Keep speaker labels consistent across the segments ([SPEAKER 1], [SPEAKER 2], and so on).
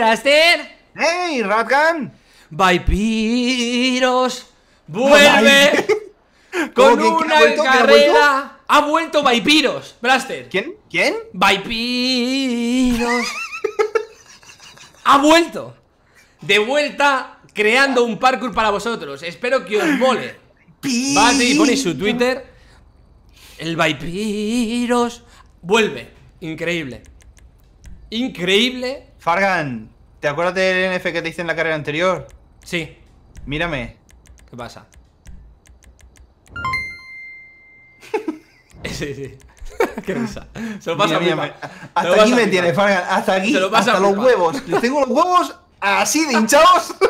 [SPEAKER 1] Braster!
[SPEAKER 2] ¡Hey, Ratgan!
[SPEAKER 1] Vaipiros vuelve con
[SPEAKER 2] ¿Cómo que- que ha
[SPEAKER 1] una
[SPEAKER 2] vuelto? ¿Que ha
[SPEAKER 1] carrera. Ha vuelto Vaipiros, Blaster.
[SPEAKER 2] ¿Quién? ¿Quién?
[SPEAKER 1] Vaipiros. ha vuelto. De vuelta creando un parkour para vosotros. Espero que os mole. Vale, y pone su Twitter. El Vaipiros vuelve. Increíble. Increíble.
[SPEAKER 2] Fargan, ¿te acuerdas del NF que te hice en la carrera anterior?
[SPEAKER 1] Sí.
[SPEAKER 2] Mírame.
[SPEAKER 1] ¿Qué pasa? sí, sí. Qué risa. Se lo pasa
[SPEAKER 2] Mira,
[SPEAKER 1] a
[SPEAKER 2] mira, Hasta aquí me
[SPEAKER 1] pipa.
[SPEAKER 2] tienes, Fargan. Hasta aquí.
[SPEAKER 1] Se lo pasa
[SPEAKER 2] hasta
[SPEAKER 1] a
[SPEAKER 2] los huevos. Les tengo los huevos así de hinchados.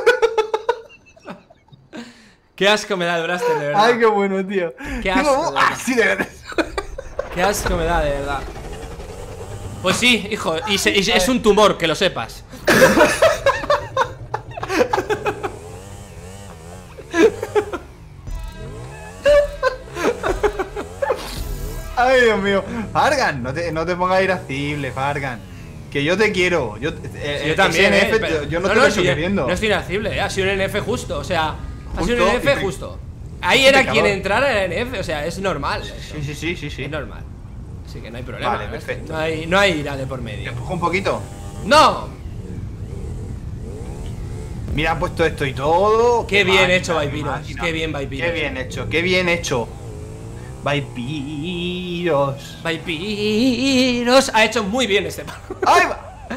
[SPEAKER 1] Qué asco me da el Braster, de verdad.
[SPEAKER 2] Ay, qué bueno, tío.
[SPEAKER 1] Qué asco, de
[SPEAKER 2] así de verdad.
[SPEAKER 1] Qué asco me da, de verdad. Pues sí, hijo, y, se- y es un tumor, que lo sepas.
[SPEAKER 2] Ay, Dios mío. Fargan, no te, no te pongas irascible, Fargan. Que yo te quiero. Yo, eh,
[SPEAKER 1] yo
[SPEAKER 2] eh,
[SPEAKER 1] también,
[SPEAKER 2] ese
[SPEAKER 1] eh, pero-
[SPEAKER 2] yo no, te lo estoy
[SPEAKER 1] sí,
[SPEAKER 2] queriendo.
[SPEAKER 1] No estoy irascible, eh, ha sido un NF justo, o sea, ha sido
[SPEAKER 2] Justo,
[SPEAKER 1] un NF
[SPEAKER 2] te-
[SPEAKER 1] justo. Ahí era quien entrara en NF, o sea, es normal.
[SPEAKER 2] Sí, sí, sí, sí, sí.
[SPEAKER 1] Es normal. Así que no hay problema.
[SPEAKER 2] Vale,
[SPEAKER 1] ¿eh?
[SPEAKER 2] perfecto.
[SPEAKER 1] No hay, no hay ira de por
[SPEAKER 2] Te
[SPEAKER 1] medio.
[SPEAKER 2] empujo un poquito.
[SPEAKER 1] ¡No!
[SPEAKER 2] Mira, han puesto esto y todo.
[SPEAKER 1] Qué bien
[SPEAKER 2] máquina,
[SPEAKER 1] hecho,
[SPEAKER 2] máquina.
[SPEAKER 1] Qué bien, Vaipiros.
[SPEAKER 2] Qué bien hecho, qué bien hecho. Vaipiros.
[SPEAKER 1] Vaipiros ha hecho muy bien este parkour.
[SPEAKER 2] ¡Ay, va!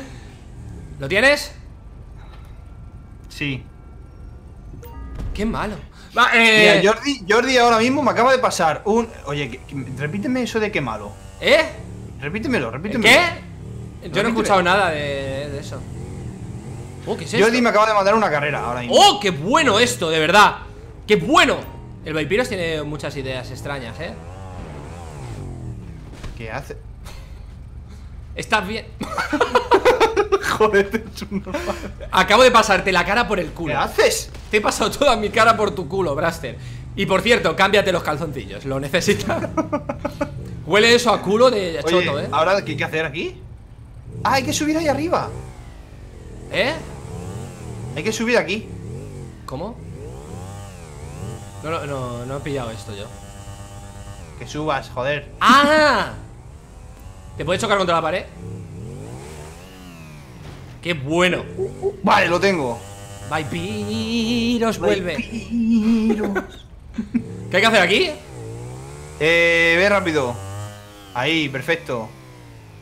[SPEAKER 1] ¿Lo tienes?
[SPEAKER 2] Sí.
[SPEAKER 1] Qué malo. Va, eh.
[SPEAKER 2] Mira, Jordi, Jordi ahora mismo me acaba de pasar un. Oye, repíteme eso de qué malo.
[SPEAKER 1] ¿Eh?
[SPEAKER 2] Repítemelo, repítemelo.
[SPEAKER 1] ¿Qué? Yo no he escuchado nada de, de eso. Oh, ¿qué es esto?
[SPEAKER 2] Me acaba de mandar una carrera ahora mismo.
[SPEAKER 1] ¡Oh, qué bueno esto, de verdad! ¡Qué bueno! El Vaipiros tiene muchas ideas extrañas, ¿eh?
[SPEAKER 2] ¿Qué hace?
[SPEAKER 1] Estás bien.
[SPEAKER 2] Joder, es un normal.
[SPEAKER 1] Acabo de pasarte la cara por el
[SPEAKER 2] ¿Qué
[SPEAKER 1] culo.
[SPEAKER 2] haces?
[SPEAKER 1] Te he pasado toda mi cara por tu culo, Braster. Y por cierto, cámbiate los calzoncillos, lo necesitas. Huele eso a culo de
[SPEAKER 2] Oye,
[SPEAKER 1] choto, ¿eh?
[SPEAKER 2] ¿ahora qué hay que hacer aquí? Ah, hay que subir ahí arriba.
[SPEAKER 1] ¿Eh?
[SPEAKER 2] Hay que subir aquí.
[SPEAKER 1] ¿Cómo? No, no, no, no he pillado esto yo.
[SPEAKER 2] Que subas, joder.
[SPEAKER 1] ¡Ah! ¿Te puedes chocar contra la pared? ¡Qué bueno!
[SPEAKER 2] Vale, lo tengo.
[SPEAKER 1] Vaipiros vuelve. ¿Qué hay que hacer aquí?
[SPEAKER 2] Eh, ve rápido. Ahí, perfecto.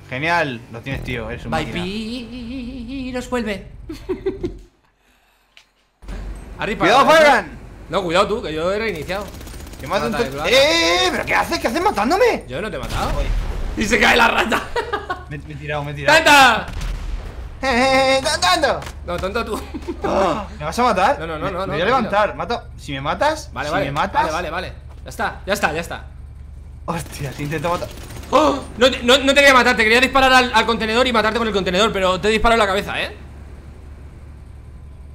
[SPEAKER 2] Genial. Lo tienes, tío. Eres un.
[SPEAKER 1] Vaipiros vuelve. Arriba. ¿eh?
[SPEAKER 2] ¡Cuidado, Fargan!
[SPEAKER 1] No, cuidado tú, que yo he reiniciado.
[SPEAKER 2] Que mata un
[SPEAKER 1] Mata,
[SPEAKER 2] to-
[SPEAKER 1] claro.
[SPEAKER 2] ¡Eh! ¿Pero qué haces? ¿Qué haces matándome?
[SPEAKER 1] Yo no te he matado.
[SPEAKER 2] Oye.
[SPEAKER 1] Y se cae la rata.
[SPEAKER 2] Me, me he tirado, me he tirado.
[SPEAKER 1] ¡Tanta!
[SPEAKER 2] ¡Eh, eh, eh, tanto!
[SPEAKER 1] No, tonto tú.
[SPEAKER 2] Ah, ¿Me vas a matar?
[SPEAKER 1] No, no, no,
[SPEAKER 2] Me-
[SPEAKER 1] no,
[SPEAKER 2] Me
[SPEAKER 1] no,
[SPEAKER 2] voy a levantar. Mata. Si me matas.
[SPEAKER 1] Vale,
[SPEAKER 2] si
[SPEAKER 1] vale.
[SPEAKER 2] me matas.
[SPEAKER 1] Vale, vale, vale. Ya está, ya está, ya está.
[SPEAKER 2] Hostia, si intento matar.
[SPEAKER 1] ¡Oh! No, te- no, no te quería matar, te quería disparar al, al contenedor y matarte con el contenedor, pero te he disparado en la cabeza, ¿eh?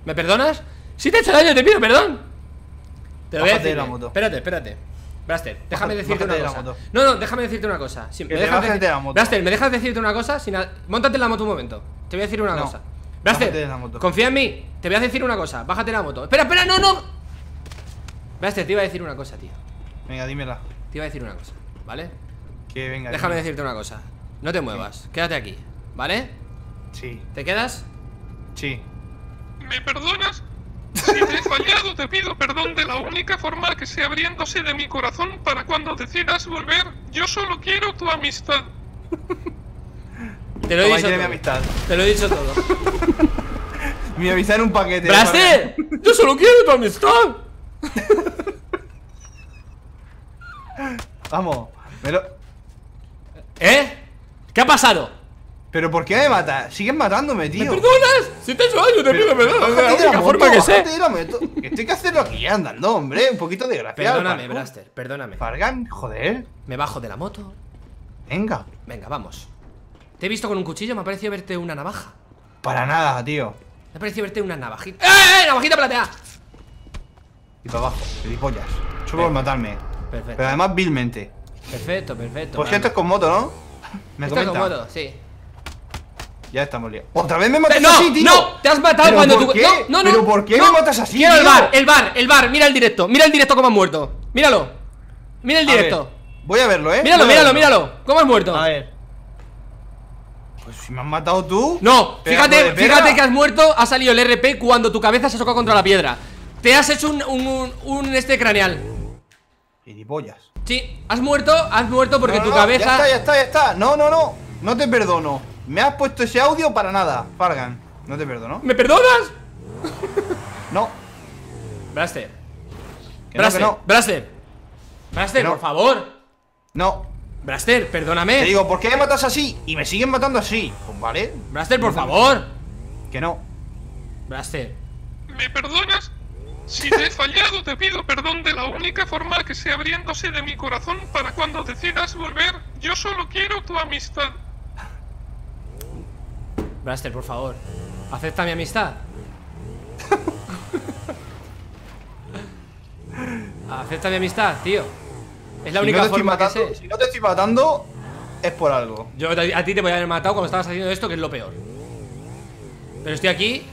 [SPEAKER 1] ¿Me perdonas? Si te he hecho daño, te pido perdón. Te lo voy a decir.
[SPEAKER 2] la moto.
[SPEAKER 1] Espérate, espérate. Blaster, déjame
[SPEAKER 2] Bájate-
[SPEAKER 1] decirte
[SPEAKER 2] bájate
[SPEAKER 1] una
[SPEAKER 2] de la
[SPEAKER 1] cosa.
[SPEAKER 2] moto.
[SPEAKER 1] No, no, déjame decirte una cosa. Si me dejas
[SPEAKER 2] de la moto.
[SPEAKER 1] Blaster, ¿me dejas decirte una cosa? Sin a- Móntate en la moto un momento. Te voy a decir una
[SPEAKER 2] No.
[SPEAKER 1] cosa.
[SPEAKER 2] Moto.
[SPEAKER 1] confía en mí. Te voy a decir una cosa. Bájate de la moto. Espera, espera, no, no. Blaster, te iba a decir una cosa, tío.
[SPEAKER 2] Venga, dímela.
[SPEAKER 1] Te iba a decir una cosa, ¿vale?
[SPEAKER 2] Que venga.
[SPEAKER 1] Déjame decirte una cosa. No te muevas, quédate aquí, ¿vale?
[SPEAKER 2] Sí,
[SPEAKER 1] ¿Te quedas?
[SPEAKER 2] sí.
[SPEAKER 3] ¿Me perdonas? Si te he fallado, te pido perdón de la única forma que sé abriéndose de mi corazón para cuando decidas volver. Yo solo quiero tu amistad.
[SPEAKER 1] Te lo he
[SPEAKER 2] Toma,
[SPEAKER 1] dicho todo.
[SPEAKER 2] mi amistad.
[SPEAKER 1] Te lo he dicho todo.
[SPEAKER 2] Mi amistad en un paquete.
[SPEAKER 1] ¡Blaster! ¡Yo solo quiero tu amistad!
[SPEAKER 2] Vamos. Me lo-
[SPEAKER 1] ¿Eh? ¿Qué ha pasado?
[SPEAKER 2] ¿Pero por qué me matas? Siguen matándome,
[SPEAKER 1] ¿Me
[SPEAKER 2] tío.
[SPEAKER 1] perdonas? Si te he hecho daño, te pido perdón. Es la única forma que sé.
[SPEAKER 2] Que estoy que hacerlo aquí andando, hombre. Un poquito de gracia.
[SPEAKER 1] Perdóname. Blaster, perdóname.
[SPEAKER 2] Fargan, joder.
[SPEAKER 1] Me bajo de la moto.
[SPEAKER 2] Venga.
[SPEAKER 1] Venga, vamos. Te he visto con un cuchillo, me ha parecido verte una navaja.
[SPEAKER 2] Para nada, tío.
[SPEAKER 1] Me ha parecido verte una navajita. ¡Eh, eh! ¡Navajita plateada!
[SPEAKER 2] Y para abajo, gilipollas. Solo por matarme.
[SPEAKER 1] Perfecto.
[SPEAKER 2] Pero además vilmente.
[SPEAKER 1] Perfecto, perfecto.
[SPEAKER 2] Por cierto, es con moto, ¿no? Me
[SPEAKER 1] Esto es con moto, sí.
[SPEAKER 2] Ya estamos liados. Otra vez me matas
[SPEAKER 1] no,
[SPEAKER 2] así, tío.
[SPEAKER 1] no, te has matado
[SPEAKER 2] ¿Pero
[SPEAKER 1] cuando
[SPEAKER 2] por
[SPEAKER 1] tú.
[SPEAKER 2] qué?
[SPEAKER 1] No, no, no.
[SPEAKER 2] ¿Pero por qué
[SPEAKER 1] no.
[SPEAKER 2] me matas así,
[SPEAKER 1] Quiero el bar, el bar, el bar. Mira el directo. Mira el directo cómo has muerto. Míralo. Mira el
[SPEAKER 2] A ver,
[SPEAKER 1] directo.
[SPEAKER 2] voy a verlo, eh.
[SPEAKER 1] Míralo,
[SPEAKER 2] Voy
[SPEAKER 1] míralo,
[SPEAKER 2] verlo.
[SPEAKER 1] míralo. ¿Cómo has muerto?
[SPEAKER 2] A ver. Pues si me has matado tú.
[SPEAKER 1] No, fíjate, fíjate que has muerto, ha salido el RP cuando tu cabeza se choca contra la piedra. Te has hecho un, un, un- un este craneal.
[SPEAKER 2] Gilipollas.
[SPEAKER 1] Sí, has muerto, has muerto porque
[SPEAKER 2] No,
[SPEAKER 1] tu
[SPEAKER 2] no,
[SPEAKER 1] cabeza.
[SPEAKER 2] Ya está, ya está, ya está. No, no, no. No te perdono. Me has puesto ese audio para nada, Fargan. No te perdono.
[SPEAKER 1] ¿Me perdonas?
[SPEAKER 2] No.
[SPEAKER 1] Braster.
[SPEAKER 2] Que no,
[SPEAKER 1] Braster,
[SPEAKER 2] que no.
[SPEAKER 1] Braster. Braster,
[SPEAKER 2] Que no.
[SPEAKER 1] por favor.
[SPEAKER 2] No.
[SPEAKER 1] Braster, perdóname.
[SPEAKER 2] Te digo, ¿por qué me matas así? Y me siguen matando así. Pues vale.
[SPEAKER 1] Braster, por favor.
[SPEAKER 2] Que no.
[SPEAKER 1] Braster.
[SPEAKER 3] ¿Me perdonas? Si te he fallado, te pido perdón de la única forma que sea abriéndose de mi corazón para cuando decidas volver. Yo solo quiero tu amistad.
[SPEAKER 1] Braster, por favor. Acepta mi amistad. Acepta mi amistad, tío. Es la
[SPEAKER 2] Si
[SPEAKER 1] única
[SPEAKER 2] no te estoy
[SPEAKER 1] forma que
[SPEAKER 2] matando,
[SPEAKER 1] sé.
[SPEAKER 2] si no te estoy matando, es por algo.
[SPEAKER 1] Yo a ti te voy a haber matado cuando estabas haciendo esto, que es lo peor. Pero estoy aquí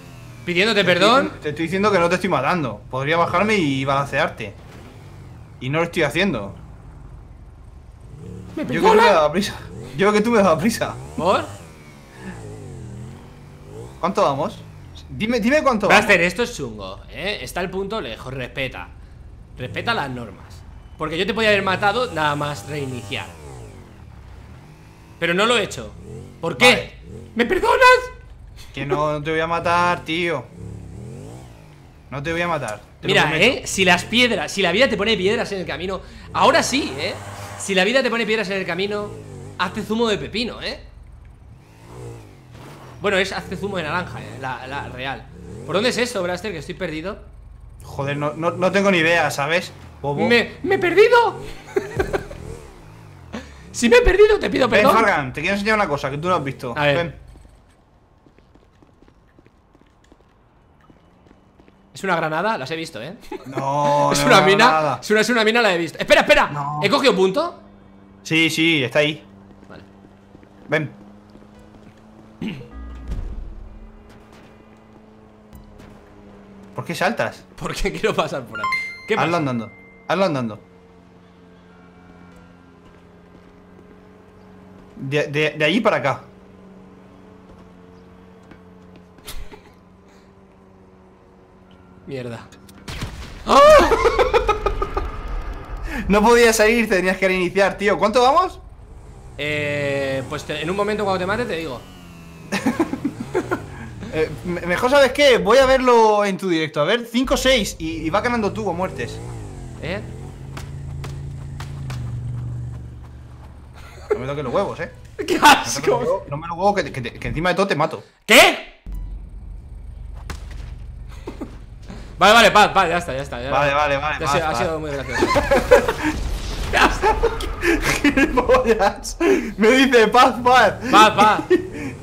[SPEAKER 1] pidiéndote perdón.
[SPEAKER 2] Te estoy diciendo que no te estoy matando. Podría bajarme y balancearte. Y no lo estoy haciendo.
[SPEAKER 1] ¿Me
[SPEAKER 2] Yo que tú me dado prisa. Yo que tú me dado prisa.
[SPEAKER 1] ¿Por?
[SPEAKER 2] ¿Cuánto vamos? Dime, dime cuánto vamos.
[SPEAKER 1] Braster, esto es chungo, ¿eh? Está el punto lejos, respeta. Respeta las normas. Porque yo te podía haber matado nada más reiniciar. Pero no lo he hecho. ¿Por qué?
[SPEAKER 2] Vale.
[SPEAKER 1] ¿Me perdonas?
[SPEAKER 2] Que no, no te voy a matar, tío. No te voy a matar.
[SPEAKER 1] Mira. ¿eh? Si las piedras, si la vida te pone piedras en el camino, ahora sí, ¿eh? Si la vida te pone piedras en el camino, hazte zumo de pepino, ¿eh? Bueno, es hazte zumo de naranja, ¿eh? La, la real. ¿Por dónde es esto, Braster? Que estoy perdido.
[SPEAKER 2] Joder, no, no, no tengo ni idea, ¿sabes? Bobo.
[SPEAKER 1] ¿Me, ¿Me he perdido? si me he perdido, te pido
[SPEAKER 2] Ven,
[SPEAKER 1] perdón.
[SPEAKER 2] Fargan, te quiero enseñar una cosa que tú no has visto.
[SPEAKER 1] A ver.
[SPEAKER 2] Ven.
[SPEAKER 1] Es una granada, las he visto, ¿eh?
[SPEAKER 2] No,
[SPEAKER 1] es
[SPEAKER 2] no,
[SPEAKER 1] una
[SPEAKER 2] no,
[SPEAKER 1] mina,
[SPEAKER 2] nada.
[SPEAKER 1] es una, es una mina, la he visto. Espera, espera.
[SPEAKER 2] No.
[SPEAKER 1] ¿He cogido punto?
[SPEAKER 2] Sí, sí, está ahí.
[SPEAKER 1] Vale.
[SPEAKER 2] Ven. ¿Por qué saltas?
[SPEAKER 1] ¿Por qué quiero pasar por aquí? ¿Qué pasa?
[SPEAKER 2] Hazlo andando. Hazlo andando. De, de, de allí para acá.
[SPEAKER 1] Mierda.
[SPEAKER 2] No podías salir, tenías que reiniciar, tío. ¿Cuánto vamos?
[SPEAKER 1] Eh, pues te- en un momento cuando te mate te digo.
[SPEAKER 2] Eh, me- mejor, ¿sabes qué? Voy a verlo en tu directo. A ver, 5 6 y, y va ganando tú o muertes.
[SPEAKER 1] ¿Eh?
[SPEAKER 2] No me toques los huevos, eh.
[SPEAKER 1] ¡Qué
[SPEAKER 2] No me los
[SPEAKER 1] asco!
[SPEAKER 2] huevos, no me los huevos, que, que que encima de todo te mato.
[SPEAKER 1] ¿Qué? Vale, vale, paz, paz, ya está, ya está. ya-
[SPEAKER 2] Vale, vale, vale.
[SPEAKER 1] ya se- ha sido muy gracioso.
[SPEAKER 2] Gilipollas. Me dice paz, paz.
[SPEAKER 1] Paz, paz,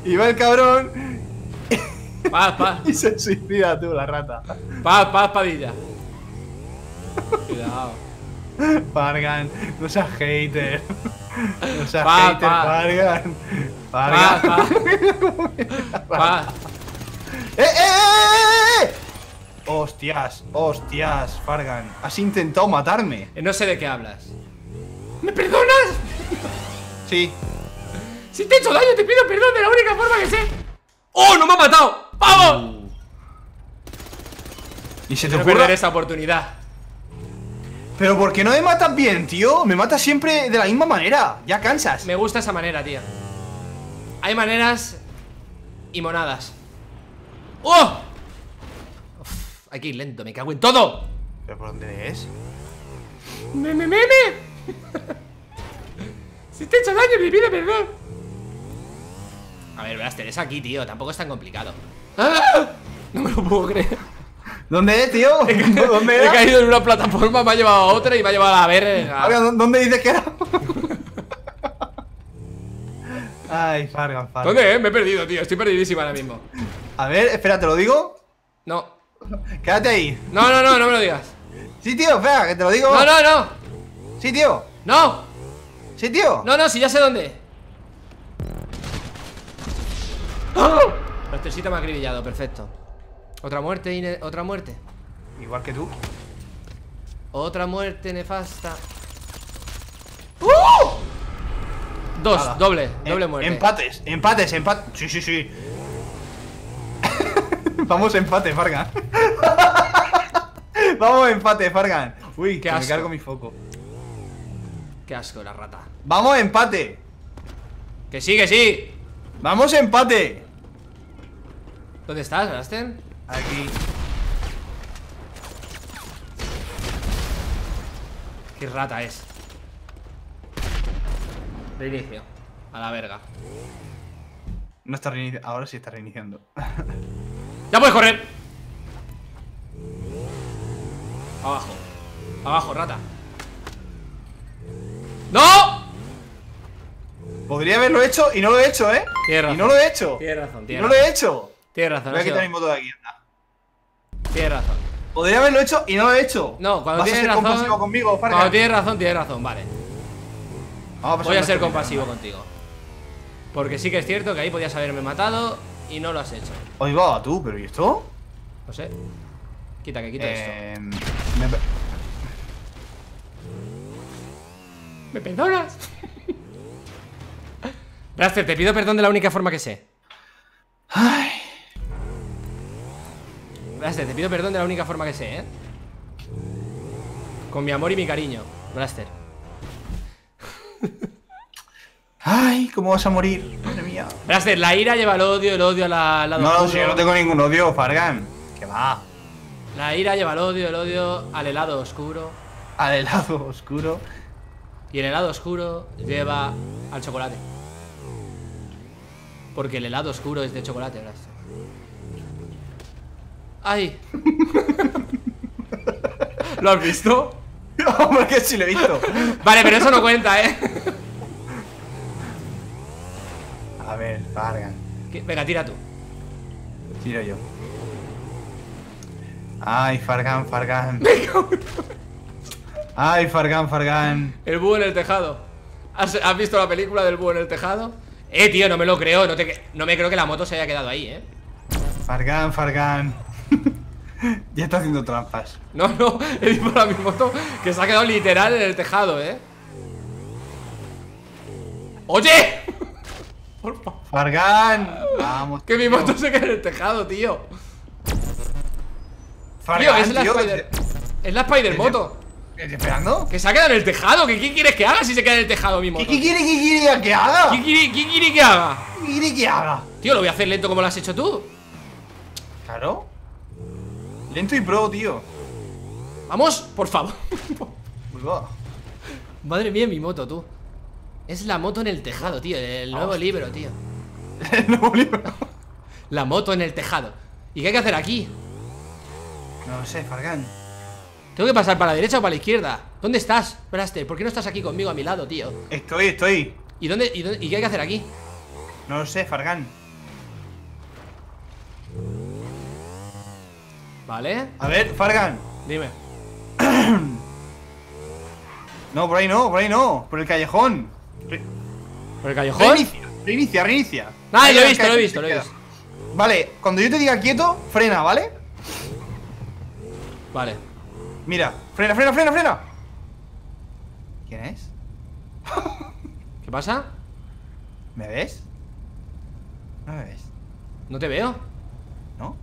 [SPEAKER 2] Y va el cabrón
[SPEAKER 1] paz, paz,
[SPEAKER 2] y se suicida tú, la rata.
[SPEAKER 1] paz, paz, padilla. Cuidado.
[SPEAKER 2] Fargan, no seas hater. No seas
[SPEAKER 1] Pa,
[SPEAKER 2] hater,
[SPEAKER 1] pa.
[SPEAKER 2] Fargan.
[SPEAKER 1] Paz,
[SPEAKER 2] Fargan.
[SPEAKER 1] paz. Paz.
[SPEAKER 2] ¡Eh, eh, eh, eh, eh! Hostias, hostias, Fargan. Has intentado matarme.
[SPEAKER 1] Eh, No sé de qué hablas. ¿Me perdonas?
[SPEAKER 2] Sí.
[SPEAKER 1] Si te he hecho daño, te pido perdón de la única forma que sé. ¡Oh, no me ha matado! ¡Vamos!
[SPEAKER 2] Y se te ocurre.
[SPEAKER 1] perder esa oportunidad.
[SPEAKER 2] Pero ¿por qué no me matas bien, tío? Me matas siempre de la misma manera. Ya cansas.
[SPEAKER 1] Me gusta esa manera, tío. Hay maneras y monadas. ¡Oh! Hay que ir lento, me cago en todo.
[SPEAKER 2] ¿Pero por dónde es?
[SPEAKER 1] ¡Me, me, me, me! si te he hecho daño, me pide perdón. A ver, Blaster, es aquí, tío. Tampoco es tan complicado. ¡Ah! No me lo puedo creer.
[SPEAKER 2] ¿Dónde es, tío? ¿Dónde
[SPEAKER 1] He
[SPEAKER 2] era?
[SPEAKER 1] caído en una plataforma, me ha llevado a otra y me ha llevado a la verga.
[SPEAKER 2] Fargan, ¿dónde dices que era? Ay, Fargan, Fargan.
[SPEAKER 1] ¿Dónde, eh? Me he perdido, tío. Estoy perdidísima ahora mismo.
[SPEAKER 2] A ver, espera, ¿te lo digo?
[SPEAKER 1] No.
[SPEAKER 2] Quédate ahí.
[SPEAKER 1] No, no, no, no me lo digas.
[SPEAKER 2] Sí, tío, espera, que te lo digo.
[SPEAKER 1] No, no, no.
[SPEAKER 2] Sí, tío.
[SPEAKER 1] No.
[SPEAKER 2] Sí, tío.
[SPEAKER 1] No, no, si ya sé dónde. Rastercita me ha acribillado, perfecto. Otra muerte, Ine- otra muerte.
[SPEAKER 2] Igual que tú.
[SPEAKER 1] Otra muerte nefasta. Dos,
[SPEAKER 2] Nada.
[SPEAKER 1] doble, doble muerte.
[SPEAKER 2] Empates, empates, empates. Sí, sí, sí. Vamos empate, Fargan. Vamos empate, Fargan. Uy,
[SPEAKER 1] Qué
[SPEAKER 2] que me
[SPEAKER 1] asco.
[SPEAKER 2] cargo mi foco.
[SPEAKER 1] Qué asco la rata.
[SPEAKER 2] Vamos empate.
[SPEAKER 1] Que sí, que sí.
[SPEAKER 2] Vamos empate.
[SPEAKER 1] ¿Dónde estás, Raster?
[SPEAKER 2] Aquí.
[SPEAKER 1] Qué rata es. Reinicio. A la verga.
[SPEAKER 2] No está reiniciando. Ahora sí está reiniciando.
[SPEAKER 1] ¡Ya puedes correr! Abajo. Abajo, rata. ¡No!
[SPEAKER 2] Podría haberlo hecho y no lo he hecho, ¿eh?
[SPEAKER 1] Tienes
[SPEAKER 2] Y
[SPEAKER 1] razón.
[SPEAKER 2] no lo he hecho.
[SPEAKER 1] Tienes razón,
[SPEAKER 2] Y
[SPEAKER 1] tienes
[SPEAKER 2] no lo he
[SPEAKER 1] razón.
[SPEAKER 2] hecho.
[SPEAKER 1] Tienes razón,
[SPEAKER 2] Voy a quitar mi moto de aquí. anda.
[SPEAKER 1] Tienes razón.
[SPEAKER 2] Podría haberlo hecho y no lo he hecho.
[SPEAKER 1] No, cuando
[SPEAKER 2] ¿Vas a
[SPEAKER 1] tienes
[SPEAKER 2] ser
[SPEAKER 1] razón.
[SPEAKER 2] compasivo conmigo, Fargan?
[SPEAKER 1] Cuando tienes razón, tienes razón, vale.
[SPEAKER 2] Vamos
[SPEAKER 1] Voy a ser compasivo contigo. Porque sí que es cierto que ahí podías haberme matado y no lo has hecho.
[SPEAKER 2] Va tú, pero ¿y esto?
[SPEAKER 1] No sé. Quita, que quita esto.
[SPEAKER 2] Eh, me-
[SPEAKER 1] ¿Me perdonas? Raster, te pido perdón de la única forma que sé.
[SPEAKER 2] Ay,
[SPEAKER 1] Blaster, te pido perdón de la única forma que sé, ¿eh? Con mi amor y mi cariño, Blaster.
[SPEAKER 2] ay, ¿cómo vas a morir? Madre mía.
[SPEAKER 1] Blaster, la ira lleva el odio, el odio a la- al lado
[SPEAKER 2] No, no, si yo no tengo ningún odio, Fargan. Que va.
[SPEAKER 1] La ira lleva el odio, el odio al helado oscuro.
[SPEAKER 2] Al helado oscuro.
[SPEAKER 1] Y el helado oscuro lleva al chocolate. Porque el helado oscuro es de chocolate, Blaster. ¡Ay! ¿Lo has visto?
[SPEAKER 2] Hombre, que sí lo he visto.
[SPEAKER 1] Vale, pero eso no cuenta, ¿eh?
[SPEAKER 2] A ver, Fargan.
[SPEAKER 1] Venga, tira tú.
[SPEAKER 2] Tiro yo. Ay, Fargan, Fargan. Ay, Fargan, Fargan.
[SPEAKER 1] El búho en el tejado. ¿Has, has visto la película del búho en el tejado? Eh, tío, no me lo creo. No, te, no me creo que la moto se haya quedado ahí, eh.
[SPEAKER 2] Fargan, Fargan. ya está haciendo trampas.
[SPEAKER 1] No, no, he visto la mi moto que se ha quedado literal en el tejado, eh. ¡Oye! Por favor.
[SPEAKER 2] Fargan. Vamos.
[SPEAKER 1] Que mi
[SPEAKER 2] tío.
[SPEAKER 1] moto se queda en el tejado, tío.
[SPEAKER 2] Fargan,
[SPEAKER 1] tío, es la
[SPEAKER 2] tío,
[SPEAKER 1] Spider. Es la Spider moto.
[SPEAKER 2] ¿Estás esperando?
[SPEAKER 1] Que se ha quedado en el tejado. ¿Qué, qué quieres que haga si se queda en el tejado mi moto?
[SPEAKER 2] ¿Qué, qué quiere, qué quiere que haga?
[SPEAKER 1] ¿Qué quiere, qué quiere que haga?
[SPEAKER 2] ¿Qué quiere que haga?
[SPEAKER 1] Tío, lo voy a hacer lento como lo has hecho tú.
[SPEAKER 2] Claro. Lento y pro, tío.
[SPEAKER 1] Vamos, por favor. Madre mía, mi moto, tú. Es la moto en el tejado, tío. El nuevo libro, tío.
[SPEAKER 2] El nuevo libro.
[SPEAKER 1] La moto en el tejado. ¿Y qué hay que hacer aquí?
[SPEAKER 2] No lo sé, Fargan.
[SPEAKER 1] ¿Tengo que pasar para la derecha o para la izquierda? ¿Dónde estás, Braster? ¿Por qué no estás aquí conmigo a mi lado, tío?
[SPEAKER 2] Estoy, estoy.
[SPEAKER 1] ¿Y dónde, y, dónde- y qué hay que hacer aquí?
[SPEAKER 2] No lo sé, Fargan.
[SPEAKER 1] ¿Vale?
[SPEAKER 2] A ver, Fargan.
[SPEAKER 1] Dime.
[SPEAKER 2] No, por ahí no, por ahí no. Por el callejón. Re-
[SPEAKER 1] ¿Por el callejón?
[SPEAKER 2] Reinicia, reinicia, reinicia.
[SPEAKER 1] Ah, lo he visto, lo he visto, lo he visto.
[SPEAKER 2] Vale, cuando yo te diga quieto, frena, ¿vale?
[SPEAKER 1] Vale.
[SPEAKER 2] Mira, frena, frena, frena, frena. ¿Quién es?
[SPEAKER 1] ¿Qué pasa?
[SPEAKER 2] ¿Me ves? ¿No me ves?
[SPEAKER 1] No te veo.
[SPEAKER 2] ¿No?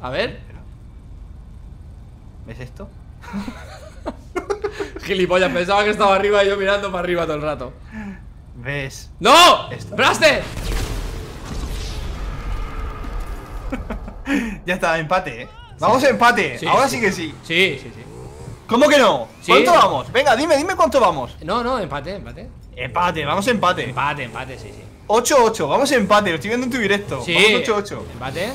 [SPEAKER 1] A ver.
[SPEAKER 2] ¿Ves esto?
[SPEAKER 1] Gilipollas, pensaba que estaba arriba y yo mirando para arriba todo el rato.
[SPEAKER 2] ¿Ves?
[SPEAKER 1] ¡No!
[SPEAKER 2] Esto.
[SPEAKER 1] ¡Braster!
[SPEAKER 2] Ya está, empate, ¿eh? Vamos a empate.
[SPEAKER 1] Sí,
[SPEAKER 2] Ahora
[SPEAKER 1] sí.
[SPEAKER 2] sí. que sí.
[SPEAKER 1] Sí, sí, sí.
[SPEAKER 2] ¿Cómo que no?
[SPEAKER 1] Sí.
[SPEAKER 2] ¿Cuánto vamos? Venga, dime, dime cuánto vamos.
[SPEAKER 1] No, no, empate, empate.
[SPEAKER 2] Empate, vamos a empate.
[SPEAKER 1] Empate, empate, sí, sí.
[SPEAKER 2] 8-8, vamos a empate, lo estoy viendo en tu directo.
[SPEAKER 1] Sí.
[SPEAKER 2] Vamos 8-8.
[SPEAKER 1] Empate.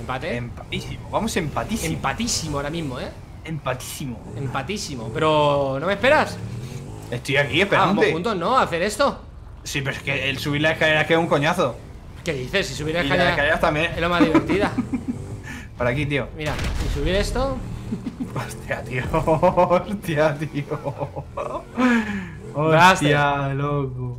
[SPEAKER 1] Empate.
[SPEAKER 2] Empatísimo, vamos empatísimo.
[SPEAKER 1] Empatísimo ahora mismo, ¿eh?
[SPEAKER 2] Empatísimo.
[SPEAKER 1] Empatísimo. Pero, ¿no me esperas?
[SPEAKER 2] Estoy aquí
[SPEAKER 1] Ah, vamos
[SPEAKER 2] esperándote.
[SPEAKER 1] juntos, ¿no? A hacer esto.
[SPEAKER 2] sí, pero es que el subir la escalera queda un coñazo.
[SPEAKER 1] ¿Qué dices? Si subir la
[SPEAKER 2] Y las
[SPEAKER 1] escalera
[SPEAKER 2] escaleras también.
[SPEAKER 1] es lo más divertida.
[SPEAKER 2] Para aquí, tío.
[SPEAKER 1] Mira, si subir esto.
[SPEAKER 2] Hostia, tío. Hostia, tío. Hostia, loco.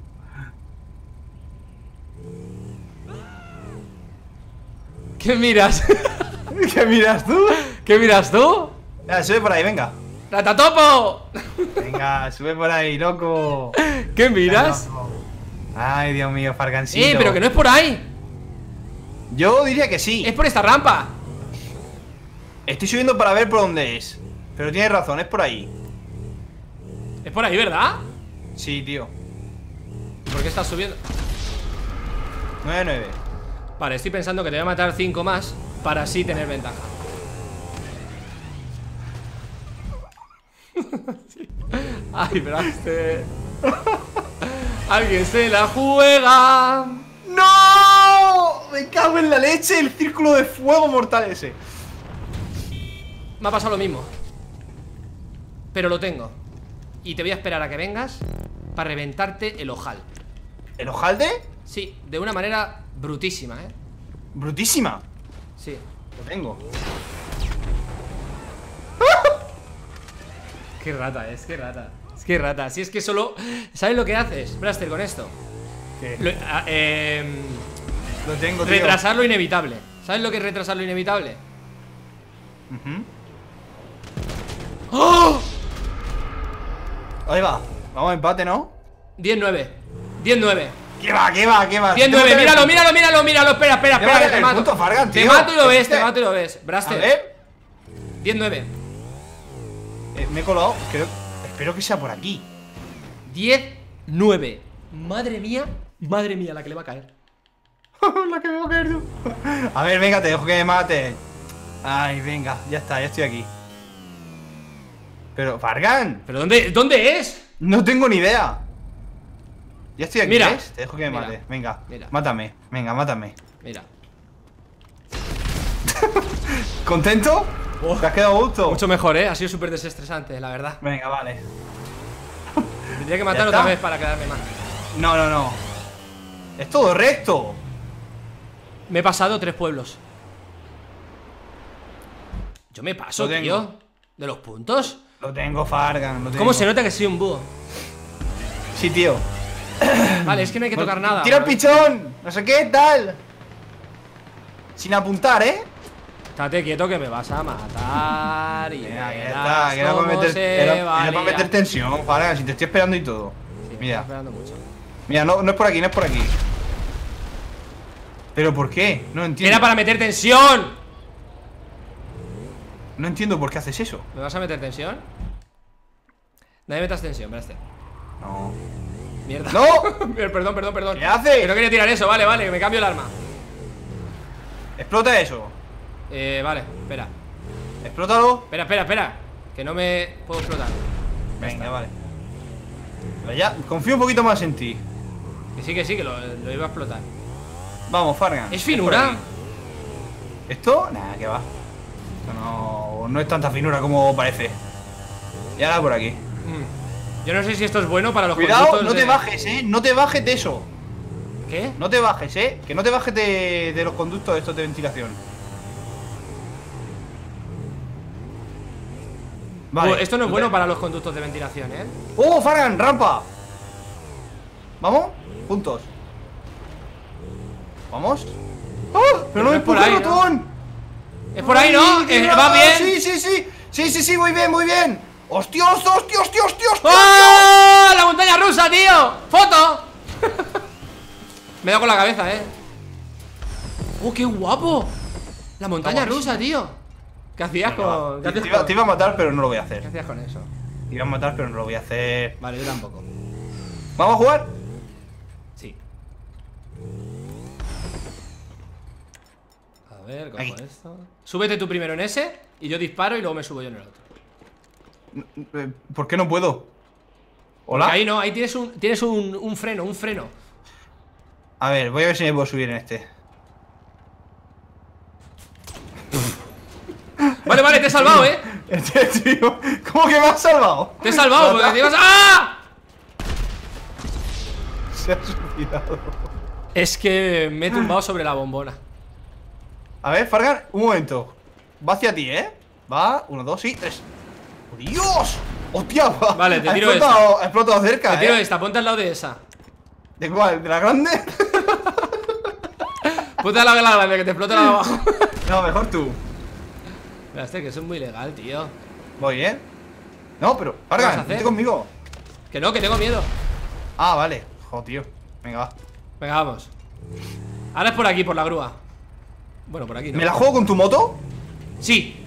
[SPEAKER 1] ¿Qué miras?
[SPEAKER 2] ¿Qué miras tú?
[SPEAKER 1] ¿Qué miras tú?
[SPEAKER 2] Ya, sube por ahí, venga.
[SPEAKER 1] ¡Ratatopo!
[SPEAKER 2] Venga, sube por ahí, loco.
[SPEAKER 1] ¿Qué miras?
[SPEAKER 2] Ay, Dios mío, Fargancito.
[SPEAKER 1] Eh, pero que no es por ahí.
[SPEAKER 2] Yo diría que sí.
[SPEAKER 1] Es por esta rampa.
[SPEAKER 2] Estoy subiendo para ver por dónde es. Pero tienes razón, es por ahí.
[SPEAKER 1] Es por ahí, ¿verdad?
[SPEAKER 2] Sí, tío.
[SPEAKER 1] ¿Por qué estás subiendo?
[SPEAKER 2] 9-9.
[SPEAKER 1] Vale, estoy pensando que te voy a matar 5 más para así tener ventaja. Ay, pero este... Alguien se la juega.
[SPEAKER 2] ¡No! Me cago en la leche el círculo de fuego mortal ese.
[SPEAKER 1] Me ha pasado lo mismo. Pero lo tengo. Y te voy a esperar a que vengas para reventarte el ojal.
[SPEAKER 2] ¿El ojalde?
[SPEAKER 1] Sí, de una manera brutísima, ¿eh?
[SPEAKER 2] Brutísima.
[SPEAKER 1] Sí.
[SPEAKER 2] Lo tengo.
[SPEAKER 1] Qué rata es, qué rata. Es que rata. Si es que solo. ¿Sabes lo que haces, Blaster, con esto?
[SPEAKER 2] ¿Qué?
[SPEAKER 1] Lo, ah, em,
[SPEAKER 2] Lo tengo, tío.
[SPEAKER 1] retrasar lo inevitable. ¿Sabes lo que es retrasar lo inevitable?
[SPEAKER 2] Ujú.
[SPEAKER 1] ¡Oh!
[SPEAKER 2] Ahí va. Vamos a empate, ¿no?
[SPEAKER 1] 10-9. 10-9.
[SPEAKER 2] ¿Qué va? ¿Qué va? ¿Qué va?
[SPEAKER 1] 10-9. Míralo, míralo, míralo, míralo. Espera, espera, espera,
[SPEAKER 2] que
[SPEAKER 1] te mato.
[SPEAKER 2] Fargan,
[SPEAKER 1] te mato y lo ves, te
[SPEAKER 2] Este-
[SPEAKER 1] mato y lo ves.
[SPEAKER 2] A
[SPEAKER 1] Braster.
[SPEAKER 2] ver.
[SPEAKER 1] 10-9.
[SPEAKER 2] Eh, me he colado. Creo... Espero que sea por aquí.
[SPEAKER 1] 10-9. Madre mía, madre mía, la que le va a caer.
[SPEAKER 2] la que me va a caer tú. A ver, venga, te dejo que me mate. Ay, venga, ya está, ya estoy aquí. Pero, Fargan,
[SPEAKER 1] ¿Pero dónde, dónde es?
[SPEAKER 2] no tengo ni idea. Ya estoy aquí,
[SPEAKER 1] Mira.
[SPEAKER 2] ¿ves? Te dejo que me
[SPEAKER 1] Mira.
[SPEAKER 2] mate. Venga,
[SPEAKER 1] Mira.
[SPEAKER 2] mátame. Venga, mátame.
[SPEAKER 1] Mira.
[SPEAKER 2] ¿Contento?
[SPEAKER 1] Oh.
[SPEAKER 2] ¿Te has quedado gusto?
[SPEAKER 1] Mucho mejor, ¿eh? Ha sido súper desestresante, la verdad.
[SPEAKER 2] Venga, vale.
[SPEAKER 1] Tendría que matar
[SPEAKER 2] ¿Ya
[SPEAKER 1] otra vez para quedarme más.
[SPEAKER 2] No, no, no. Es todo recto.
[SPEAKER 1] Me he pasado tres pueblos. Yo me paso, tío. ¿De los puntos?
[SPEAKER 2] Lo tengo, Fargan. Lo tengo.
[SPEAKER 1] ¿Cómo se nota que soy un búho?
[SPEAKER 2] Sí, tío.
[SPEAKER 1] Vale, es que no hay que tocar nada.
[SPEAKER 2] Tira el pichón. No sé qué, tal. Sin apuntar, ¿eh?
[SPEAKER 1] Estate quieto que me vas a matar. Y verás
[SPEAKER 2] está, que era para meter, era- para meter tensión, Fargan, si te estoy esperando y todo.
[SPEAKER 1] Sí,
[SPEAKER 2] Mira.
[SPEAKER 1] estoy esperando mucho.
[SPEAKER 2] Mira, no, no es por aquí, no es por aquí. ¿Pero por qué? No entiendo.
[SPEAKER 1] Era para meter tensión.
[SPEAKER 2] No entiendo por qué haces eso.
[SPEAKER 1] ¿Me vas a meter tensión? Me metas tensión, Braster.
[SPEAKER 2] No.
[SPEAKER 1] Mierda.
[SPEAKER 2] ¡No!
[SPEAKER 1] perdón, perdón, perdón.
[SPEAKER 2] ¿Qué haces?
[SPEAKER 1] Que no quería tirar eso, vale, vale, que me cambio el arma.
[SPEAKER 2] Explota eso.
[SPEAKER 1] Eh, vale, espera.
[SPEAKER 2] Explótalo.
[SPEAKER 1] Espera, espera, espera. Que no me puedo explotar.
[SPEAKER 2] Venga, vale. Pero ya, confío un poquito más en ti.
[SPEAKER 1] Que sí, que sí, que lo, lo iba a explotar.
[SPEAKER 2] Vamos, Fargan.
[SPEAKER 1] ¿Es finura?
[SPEAKER 2] ¿Esto? Nada, que va. Esto no, no es tanta finura como parece. Y ahora por aquí.
[SPEAKER 1] Mm. Yo no sé si esto es bueno para los
[SPEAKER 2] Cuidado, no te
[SPEAKER 1] de-
[SPEAKER 2] bajes, eh. No te bajes de eso.
[SPEAKER 1] ¿Qué?
[SPEAKER 2] No te bajes, eh. Que no te bajes de, de los conductos estos de ventilación.
[SPEAKER 1] Uh, esto no es bueno para los conductos de ventilación, ¿eh?
[SPEAKER 2] ¡Oh, Fargan! ¡Rampa! ¿Vamos? Juntos. ¿Vamos? ¡Oh! ¡Pero no
[SPEAKER 1] es por ahí,
[SPEAKER 2] el.
[SPEAKER 1] Es por ahí, ¿no? Eh. ¿Va bien?
[SPEAKER 2] Sí, sí, sí. Sí, sí, sí, muy bien, muy bien. ¡Hostia, hostia, hostia, hostia!
[SPEAKER 1] ¡Oh! ¡La montaña rusa, tío! ¡Foto! Me he dado con la cabeza, ¿eh? ¡Oh, qué guapo! La montaña rusa, tío ¿Qué hacías con...? ¿Qué
[SPEAKER 2] Te, te iba,
[SPEAKER 1] con-
[SPEAKER 2] te iba a matar, pero no lo voy a
[SPEAKER 1] ¿Qué
[SPEAKER 2] hacer.
[SPEAKER 1] hacías con eso?
[SPEAKER 2] Te iba a matar, pero no lo voy a hacer.
[SPEAKER 1] Vale, yo tampoco
[SPEAKER 2] ¿Vamos a jugar?
[SPEAKER 1] Sí A ver, cojo
[SPEAKER 2] Aquí.
[SPEAKER 1] esto Súbete tú primero en ese Y yo disparo y luego me subo yo en el otro
[SPEAKER 2] Eh, ¿Por qué no puedo? ¿Hola?
[SPEAKER 1] Porque Ahí no, ahí tienes un, tienes un, un freno, un freno
[SPEAKER 2] A ver, voy a ver si me puedo subir en este.
[SPEAKER 1] Vale, vale, te he salvado, ¿eh?
[SPEAKER 2] Este tío, ¿cómo que me has salvado?
[SPEAKER 1] Te he salvado porque te ibas. ¡Ah!
[SPEAKER 2] Se ha suicidado.
[SPEAKER 1] Es que me he tumbado sobre la bombona
[SPEAKER 2] A ver, Fargan, un momento. Va hacia ti, ¿eh? Va, uno, dos, sí, tres. ¡Oh, ¡Dios! ¡Hostia! va-
[SPEAKER 1] Vale, te
[SPEAKER 2] ha
[SPEAKER 1] tiro
[SPEAKER 2] explotado, Ha explotado cerca,
[SPEAKER 1] Te tiro
[SPEAKER 2] ¿eh?
[SPEAKER 1] esta, ponte al lado de esa
[SPEAKER 2] ¿De cuál? ¿De la grande?
[SPEAKER 1] Ponte a la vela grande, que te explote la de abajo.
[SPEAKER 2] No, mejor tú.
[SPEAKER 1] Este que eso es muy legal, tío.
[SPEAKER 2] Voy, ¿eh? No, pero,
[SPEAKER 1] a hacer?
[SPEAKER 2] vente conmigo.
[SPEAKER 1] Que no, que tengo miedo.
[SPEAKER 2] Ah, vale. Joder, tío. Venga, va.
[SPEAKER 1] Venga, vamos. Ahora es por aquí, por la grúa. Bueno, por aquí, ¿no?
[SPEAKER 2] ¿Me la juego con tu moto?
[SPEAKER 1] Sí,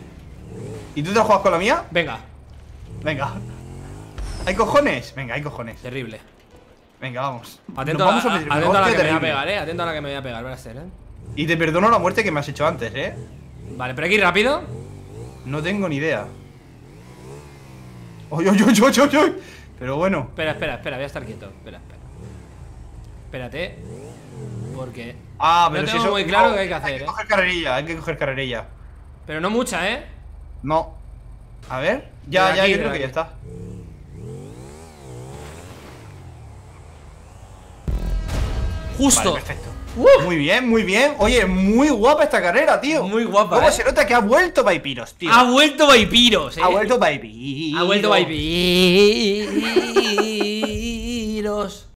[SPEAKER 2] ¿Y tú te la juegas con la mía?
[SPEAKER 1] venga.
[SPEAKER 2] Venga. ¿Hay cojones? Venga, hay cojones.
[SPEAKER 1] Terrible.
[SPEAKER 2] Venga, vamos.
[SPEAKER 1] Atento, a,
[SPEAKER 2] vamos
[SPEAKER 1] a-
[SPEAKER 2] meter-
[SPEAKER 1] atento a la que me voy a pegar, eh. Atento a la que me voy a pegar, verás, eh.
[SPEAKER 2] Y te perdono la muerte que me has hecho antes, ¿eh?
[SPEAKER 1] Vale, pero aquí rápido.
[SPEAKER 2] No tengo ni idea. ¡Oy, oy, oy, oy! Pero bueno.
[SPEAKER 1] Espera, espera, espera, voy a estar quieto. Espera, espera. Espérate. Porque.
[SPEAKER 2] Ah,
[SPEAKER 1] No
[SPEAKER 2] pero si
[SPEAKER 1] tengo
[SPEAKER 2] eso.
[SPEAKER 1] muy claro
[SPEAKER 2] no,
[SPEAKER 1] qué hay que hacer,
[SPEAKER 2] Hay que
[SPEAKER 1] ¿eh?
[SPEAKER 2] coger carrerilla, hay que coger carrerilla.
[SPEAKER 1] Pero no mucha, ¿eh?
[SPEAKER 2] No. A ver. Ya, ya,
[SPEAKER 1] aquí,
[SPEAKER 2] yo creo que ya está.
[SPEAKER 1] Justo.
[SPEAKER 2] Vale, perfecto. Muy bien, muy bien. Oye, muy guapa esta carrera, tío.
[SPEAKER 1] Muy guapa.
[SPEAKER 2] ¿Cómo
[SPEAKER 1] eh.
[SPEAKER 2] se nota que ha vuelto Vaipiros, tío?
[SPEAKER 1] Ha vuelto Vaipiros, eh.
[SPEAKER 2] Ha vuelto Vaipiros.
[SPEAKER 1] Ha vuelto Vaipiros.